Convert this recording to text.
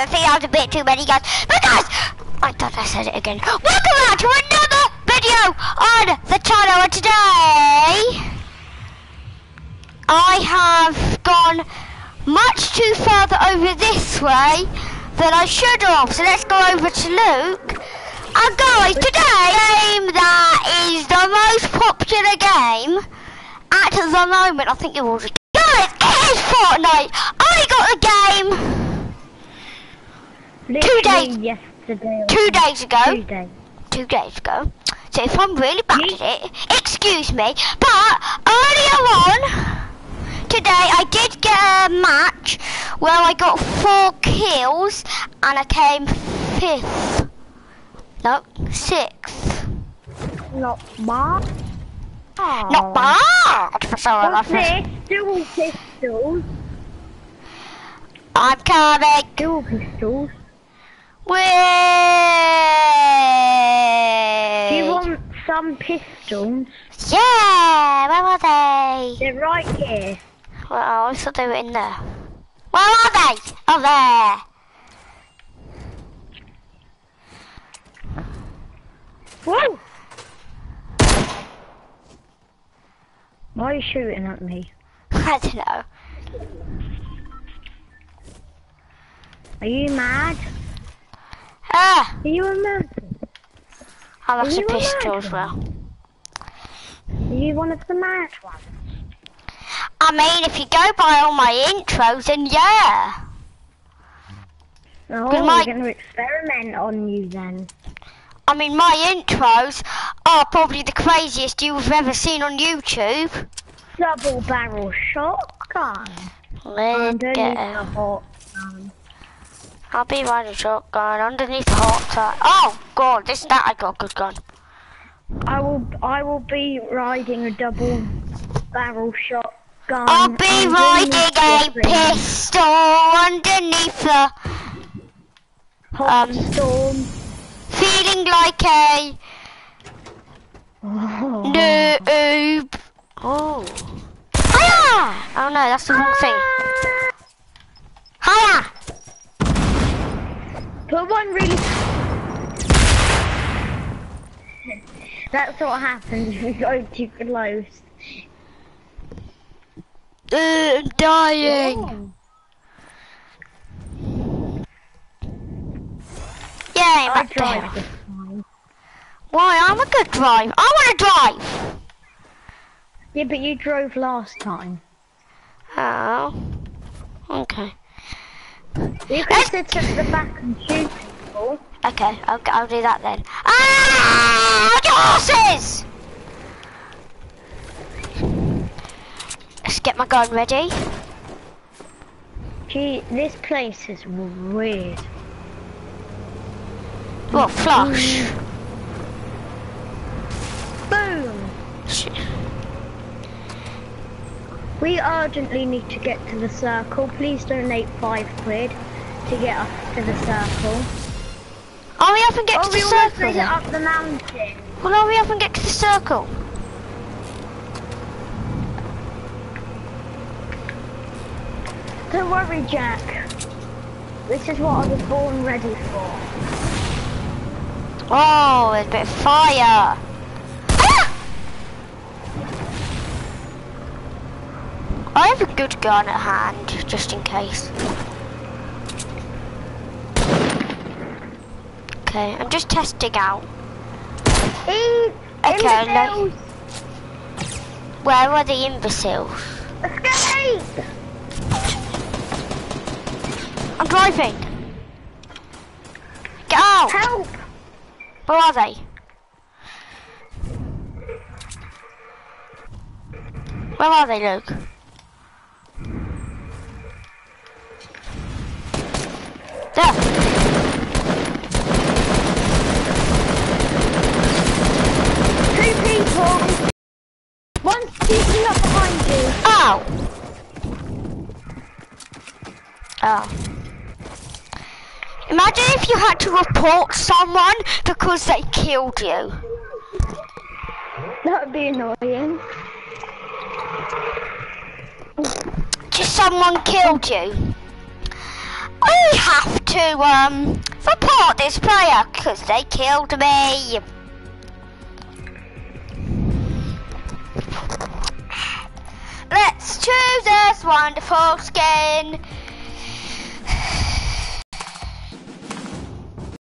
I think a bit too many guys. But guys, I thought I said it again. Welcome back to another video on the channel. And today, I have gone much too further over this way than I should have. So let's go over to Luke. And guys, today, game that is the most popular game at the moment. I think it was. Guys, it is Fortnite. I got the game Literally days- Yesterday. two days ago. Two days. two days ago. So if I'm really bad Me? at it, excuse me. But earlier on today, I did get a match where I got four kills and I came fifth. No, sixth. Not bad. Not oh. bad for someone like this? Dual pistols. I'm coming. Dual pistols. Do you want some pistols? Yeah, where are they? They're right here. Well, I thought they were in there. Where are they? Oh, there. Whoa! Why are you shooting at me? I don't know. Are you mad? Ah, Are you a man? I lost a pistol as well. Are you one of the mad ones? I mean, if you go by all my intros, then yeah. Oh, we're going to experiment on you then. I mean, my intros are probably the craziest you've ever seen on YouTube. Double barrel shotgun. Let's get hot. I'll be riding a shotgun underneath the hot tub. Oh, God, this that I got a good gun. I will I will be riding a double barrel shotgun. I'll be riding a pistol underneath the Hot um, storm. feeling like a Oh. noob. Oh. Hiya! Oh no, that's the wrong thing. Put one really. That's what happens if you go too close. Uh, I'm dying. Yeah, I drive there. Why? I'm a good driver. I want to drive. Yeah, but you drove last time. Oh. Okay. You can sit at the back and shoot people. Okay, I'll, I'll do that then. Ah! Horses! Let's get my gun ready. Gee, this place is weird. Well, flush. Boom! Sh- We urgently need to get to the circle. Please donate five quid to get us to the circle. Oh, we up and get Oh, to we the almost circle it then. up the mountain. Well, hurry up and get to the circle. Don't worry, Jack. This is what I was born ready for. Oh, there's a bit of fire. I have a good gun at hand, just in case. Okay, I'm just testing out. Eat! Okay, imbeciles! Where are the imbeciles? Escape! I'm driving. Get out! Help! Where are they? Where are they, Luke? One's sneaking up behind you. Oh. Oh. Imagine if you had to report someone because they killed you. That would be annoying. Just someone killed you. I have to um, report this player because they killed me. Wonderful skin.